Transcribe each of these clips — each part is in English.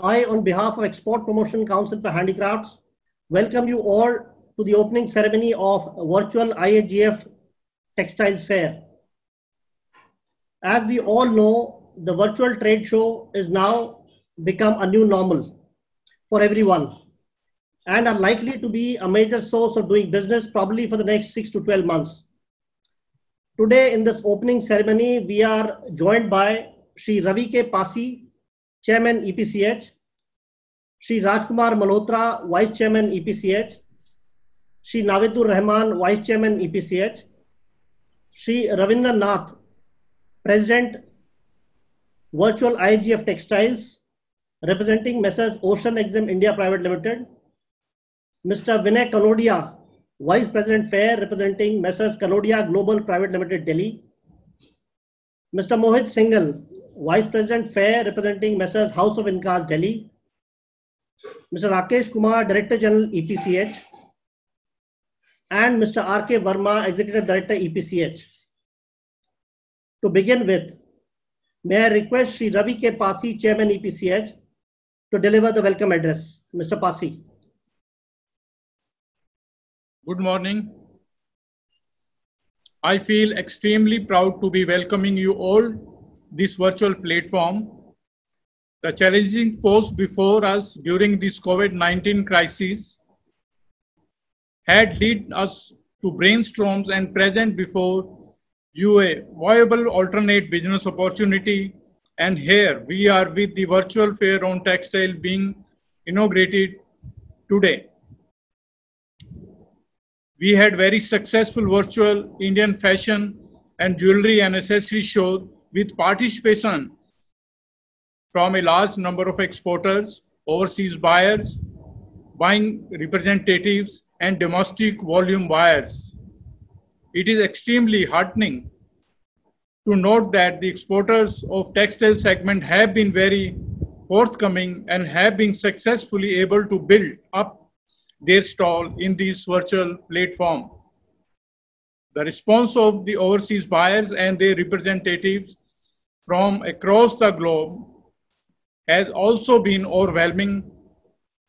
I, on behalf of Export Promotion Council for Handicrafts, welcome you all to the opening ceremony of virtual IHGF Textiles Fair. As we all know, the virtual trade show is now become a new normal for everyone and are likely to be a major source of doing business probably for the next 6 to 12 months. Today in this opening ceremony, we are joined by Sri Ravi K. Passi, Chairman EPCH, Sri Rajkumar Malhotra, Vice Chairman EPCH, Sri Naved Ur Rahman, Vice Chairman EPCH, Sri Ravindra Nath, President, Virtual IHGF Textiles, representing Messrs. Ocean Exim India Private Limited, Mr. Vinay Kanodia, Vice President Fair, representing Messrs. Kanodia Global Private Limited, Delhi, Mr. Mohit Singhal, Vice President Fair, representing Messrs. House of Incas, Delhi, Mr. Rakesh Kumar, Director General EPCH, and Mr. R.K. Verma, Executive Director EPCH. To begin with, may I request Sri Ravi K. Pasi, Chairman EPCH, to deliver the welcome address. Mr. Pasi. Good morning. I feel extremely proud to be welcoming you all this virtual platform. The challenging posed before us during this COVID-19 crisis had led us to brainstorm and present before you a viable alternate business opportunity. And here we are with the virtual fair on textile being inaugurated today. We had very successful virtual Indian fashion and jewelry and accessory show with participation from a large number of exporters, overseas buyers, buying representatives, and domestic volume buyers. It is extremely heartening to note that the exporters of textile segment have been very forthcoming and have been successfully able to build up their stall in this virtual platform. The response of the overseas buyers and their representatives from across the globe has also been overwhelming.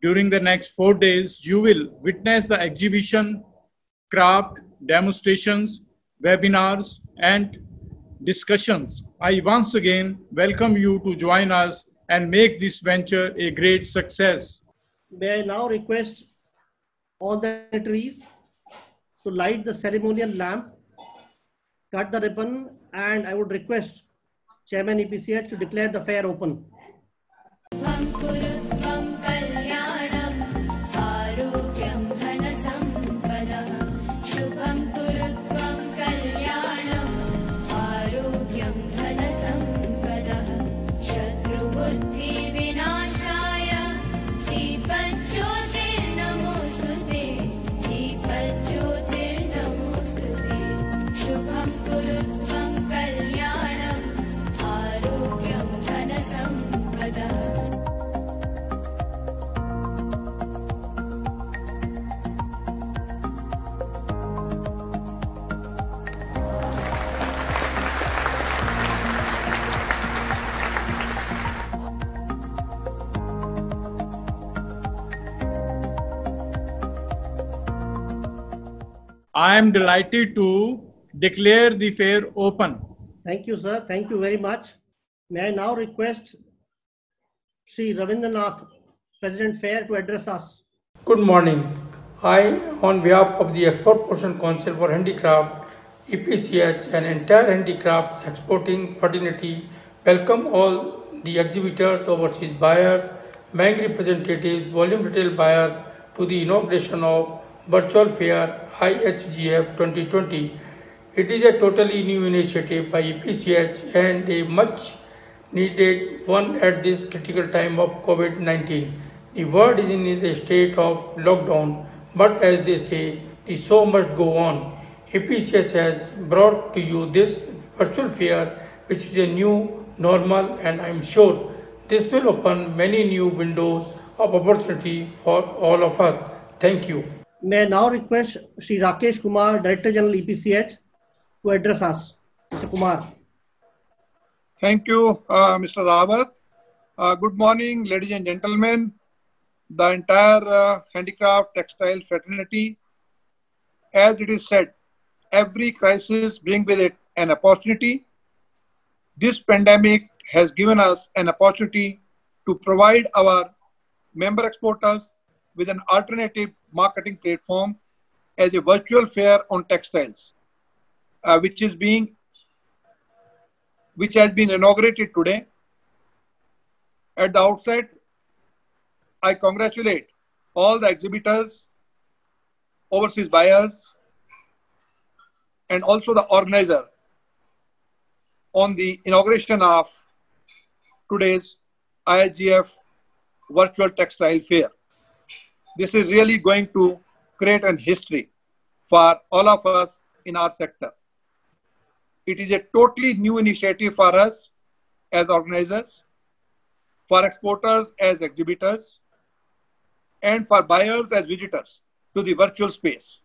During the next four days, you will witness the exhibition, craft, demonstrations, webinars, and discussions. I once again welcome you to join us and make this venture a great success. May I now request all the trees to light the ceremonial lamp, cut the ribbon, and I would request Chairman EPCH to declare the fair open. I am delighted to declare the fair open. Thank you, sir. Thank you very much. May I now request Sri Ravindranath, President Fair, to address us. Good morning. I, on behalf of the Export Promotion Council for Handicraft, EPCH, and entire handicrafts exporting fraternity, welcome all the exhibitors, overseas buyers, bank representatives, volume retail buyers to the inauguration of Virtual Fair IHGF 2020. It is a totally new initiative by EPCH and a much needed one at this critical time of COVID 19. The world is in a state of lockdown, but as they say, the show must go on. EPCH has brought to you this virtual fair, which is a new normal, and I'm sure this will open many new windows of opportunity for all of us. Thank you. May I now request Sri Rakesh Kumar, Director General EPCH, to address us. Mr. Kumar. Thank you, uh, Mr. Rawat. Uh, good morning, ladies and gentlemen, the entire uh, handicraft textile fraternity. As it is said, every crisis brings with it an opportunity. This pandemic has given us an opportunity to provide our member exporters with an alternative marketing platform as a virtual fair on textiles, uh, which is being which has been inaugurated today. At the outset, I congratulate all the exhibitors, overseas buyers, and also the organizer on the inauguration of today's IHGF virtual textile fair. This is really going to create an history for all of us in our sector. It is a totally new initiative for us as organizers, for exporters as exhibitors, and for buyers as visitors to the virtual space.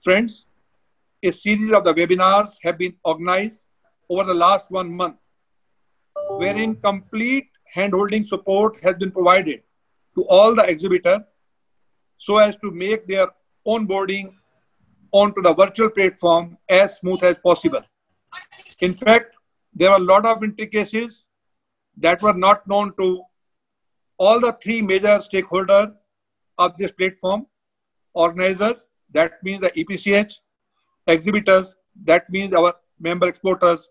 Friends, a series of the webinars have been organized over the last one month, wherein complete hand-holding support has been provided to all the exhibitor so as to make their onboarding onto the virtual platform as smooth as possible. In fact, there are a lot of intricacies that were not known to all the three major stakeholders of this platform organizers, that means the EPCH, exhibitors, that means our member exporters,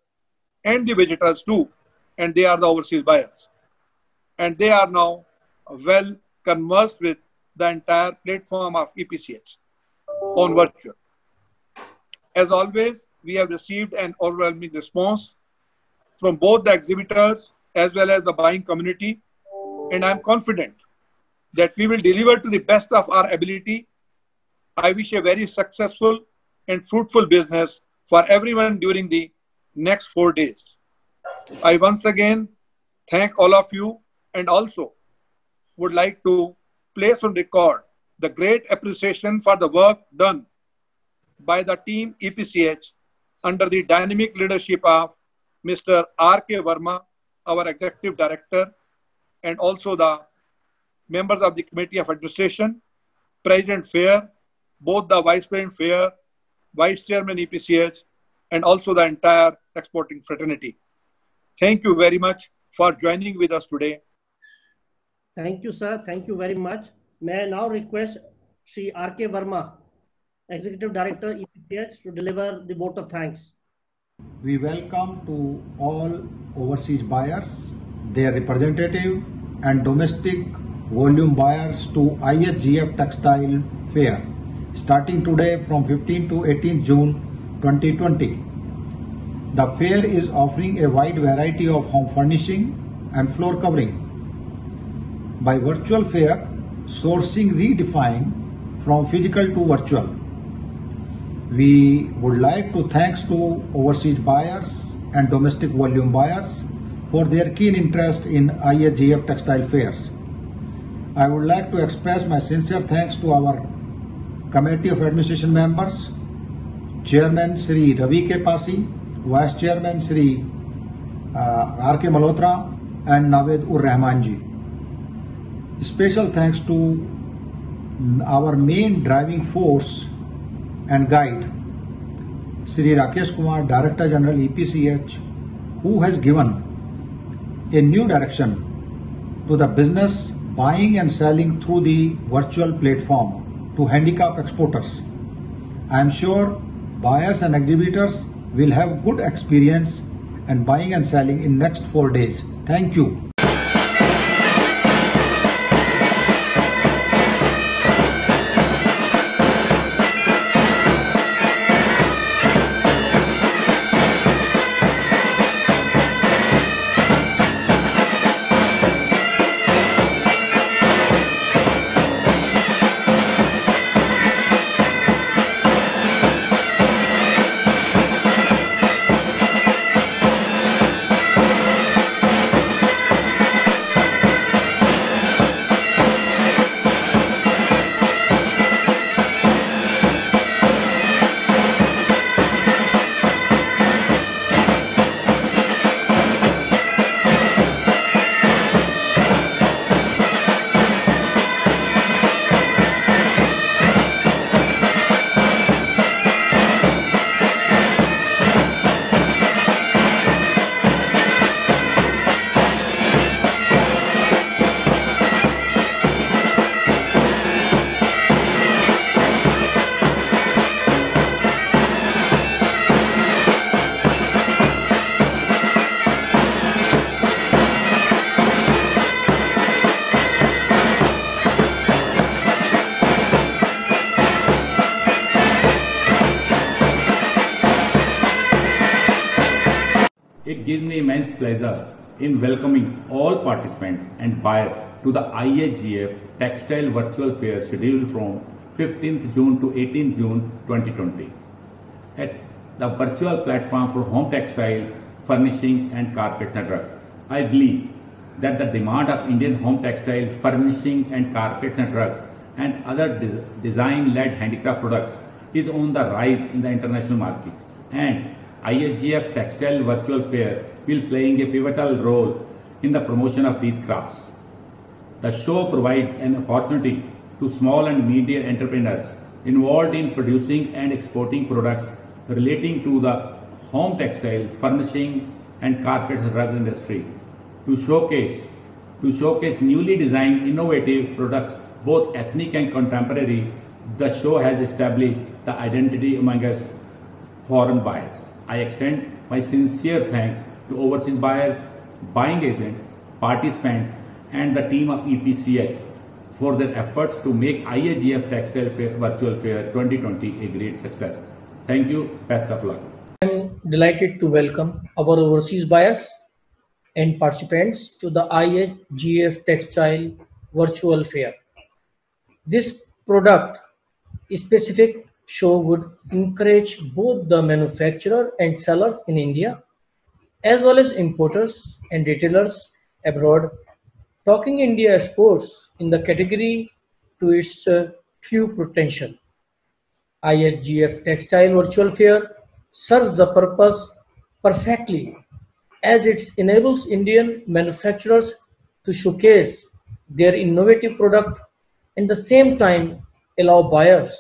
and the visitors too, and they are the overseas buyers. And they are now well conversed with the entire platform of EPCH on virtual. As always, we have received an overwhelming response from both the exhibitors as well as the buying community, and I'm confident that we will deliver to the best of our ability. I wish a very successful and fruitful business for everyone during the next four days. I once again thank all of you and also would like to place on record the great appreciation for the work done by the team EPCH under the dynamic leadership of Mr. R.K. Verma, our Executive Director, and also the members of the Committee of Administration, President Fair, both the Vice President Fair, Vice Chairman EPCH, and also the entire exporting fraternity. Thank you very much for joining with us today. Thank you, sir. Thank you very much. May I now request Sri R.K. Verma, Executive Director, EPCH, to deliver the vote of thanks. We welcome to all overseas buyers, their representative and domestic volume buyers to IHGF Textile Fair starting today from 15 to 18 June 2020. The fair is offering a wide variety of home furnishing and floor covering. By virtual fair, sourcing redefined from physical to virtual. We would like to thanks to overseas buyers and domestic volume buyers for their keen interest in IHGF textile fairs. I would like to express my sincere thanks to our Committee of Administration members, Chairman Sri Ravi K. Passi, Vice Chairman Sri uh, R. K. Malhotra, and Naved Ur Rahman ji. Special thanks to our main driving force and guide, Sri Rakesh Kumar, Director General EPCH, who has given a new direction to the business buying and selling through the virtual platform to handicap exporters. I am sure buyers and exhibitors will have good experience and buying and selling in next 4 days. Thank you. In welcoming all participants and buyers to the IHGF Textile Virtual Fair scheduled from 15th June to 18th June 2020 at the virtual platform for home textile, furnishing and carpets and rugs. I believe that the demand of Indian home textile, furnishing and carpets and rugs and other des- design-led handicraft products is on the rise in the international markets and IHGF Textile Virtual Fair will playing a pivotal role in the promotion of these crafts. The show provides an opportunity to small and medium entrepreneurs involved in producing and exporting products relating to the home textile, furnishing and carpet rug industry to showcase to showcase newly designed innovative products both ethnic and contemporary the show has established the identity among us foreign buyers i extend my sincere thanks to overseas buyers buying agents participants and the team of epch for their efforts to make IHGF textile fair, virtual fair 2020 a great success. Thank you. Best of luck. I'm delighted to welcome our overseas buyers and participants to the IHGF Textile Virtual Fair. This product is specific show would encourage both the manufacturer and sellers in India as well as importers and retailers abroad talking India exports in the category to its uh, true potential. IHGF Textile Virtual Fair serves the purpose perfectly as it enables Indian manufacturers to showcase their innovative product and the same time allow buyers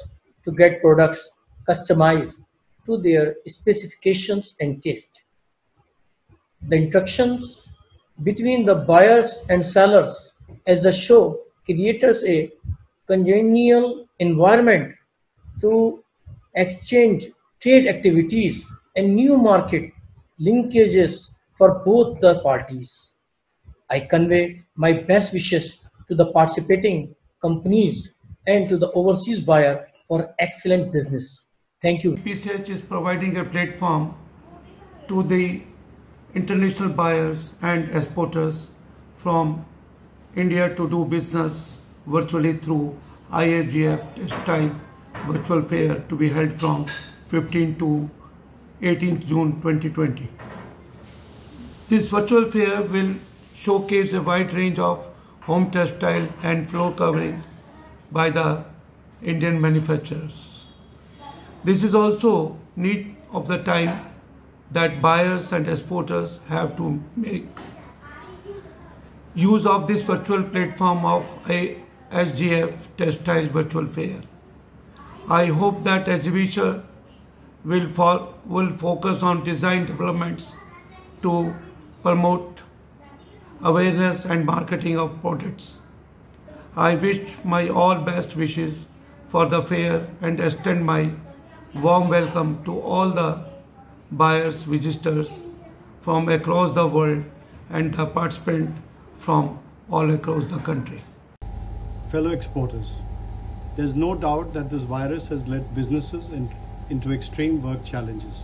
to get products customized to their specifications and taste. The interactions between the buyers and sellers as the show creates a congenial environment to exchange trade activities and new market linkages for both the parties. I convey my best wishes to the participating companies and to the overseas buyer for excellent business. Thank you. EPCH is providing a platform to the international buyers and exporters from India to do business virtually through IHGF Textile Virtual Fair to be held from 15 to 18th June 2020. This virtual fair will showcase a wide range of home textile and floor covering by the Indian manufacturers. This is also need of the time that buyers and exporters have to make use of this virtual platform of a SGF Textile Virtual Fair. I hope that exhibition will, will focus on design developments to promote awareness and marketing of products. I wish my all best wishes for the fair and extend my warm welcome to all the buyers, visitors from across the world and the participants from all across the country. Fellow exporters, there's no doubt that this virus has led businesses in, into extreme work challenges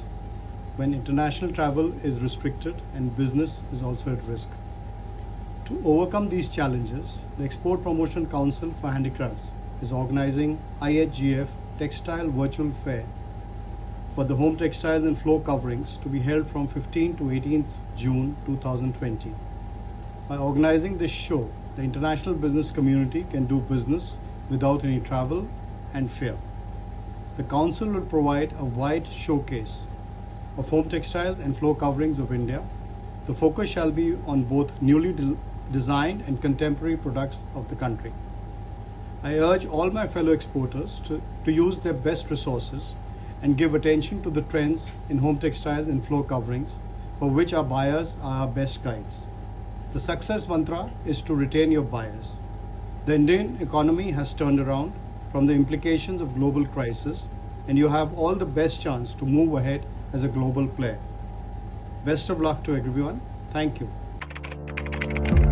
when international travel is restricted and business is also at risk. To overcome these challenges, the Export Promotion Council for Handicrafts is organizing IHGF Textile Virtual Fair for the home textiles and floor coverings to be held from 15 to 18th June 2020. By organizing this show, the international business community can do business without any travel and fear. The Council will provide a wide showcase of home textiles and floor coverings of India. The focus shall be on both newly de- designed and contemporary products of the country. I urge all my fellow exporters to, to use their best resources and give attention to the trends in home textiles and floor coverings, for which our buyers are our best guides. The success mantra is to retain your buyers. The Indian economy has turned around from the implications of global crisis, and you have all the best chance to move ahead as a global player. Best of luck to everyone. Thank you.